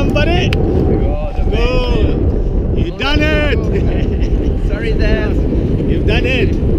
Jump on it. God, You've done it. Sorry, Dad. You've done it.